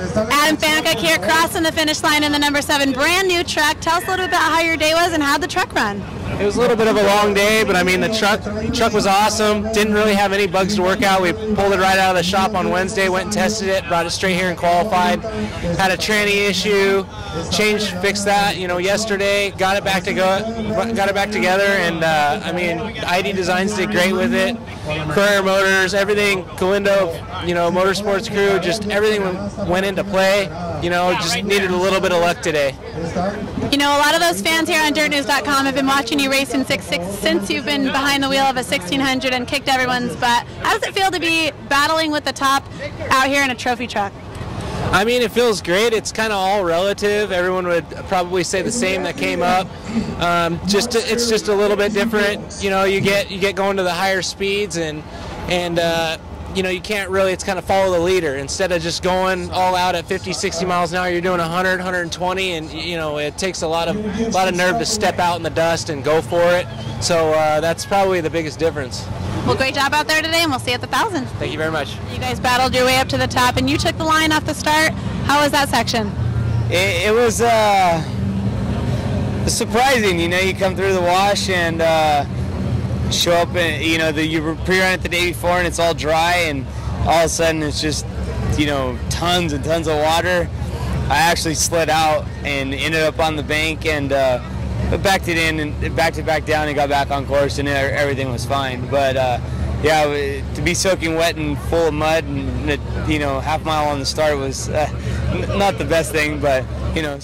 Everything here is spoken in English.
Adam Pfankuch here crossing the finish line in the number seven brand new truck. Tell us a little bit about how your day was and how the truck run. It was a little bit of a long day, but I mean the truck truck was awesome. Didn't really have any bugs to work out. We pulled it right out of the shop on Wednesday, went and tested it, brought it straight here and qualified. Had a tranny issue, changed, fixed that. You know, yesterday got it back to go, got it back together, and uh, I mean ID Designs did great with it. Courier Motors, everything, Galindo, you know, Motorsports crew, just everything went into play. You know, just needed a little bit of luck today. You know, a lot of those fans here on DIRTnewz.com have been watching you race in six, six, since you've been behind the wheel of a 1600 and kicked everyone's butt. How does it feel to be battling with the top out here in a trophy truck? I mean, it feels great. It's kind of all relative. Everyone would probably say the same that came up. Um, just it's just a little bit different. You know, you get you get going to the higher speeds and and. Uh, you know, you can't really, it's kind of follow the leader. Instead of just going all out at 50, 60 miles an hour, you're doing 100, 120, and, you know, it takes a lot of, a lot of nerve to step out in the dust and go for it. So uh, that's probably the biggest difference. Well, great job out there today, and we'll see you at the 1,000. Thank you very much. You guys battled your way up to the top, and you took the line off the start. How was that section? It, it was uh, surprising. You know, you come through the wash and uh, show up and you know the, you pre-run it the day before and it's all dry and all of a sudden it's just you know tons and tons of water. I actually slid out and ended up on the bank and uh, backed it in and backed it back down and got back on course and everything was fine. But uh, yeah, to be soaking wet and full of mud and you know half mile on the start was uh, not the best thing, but you know.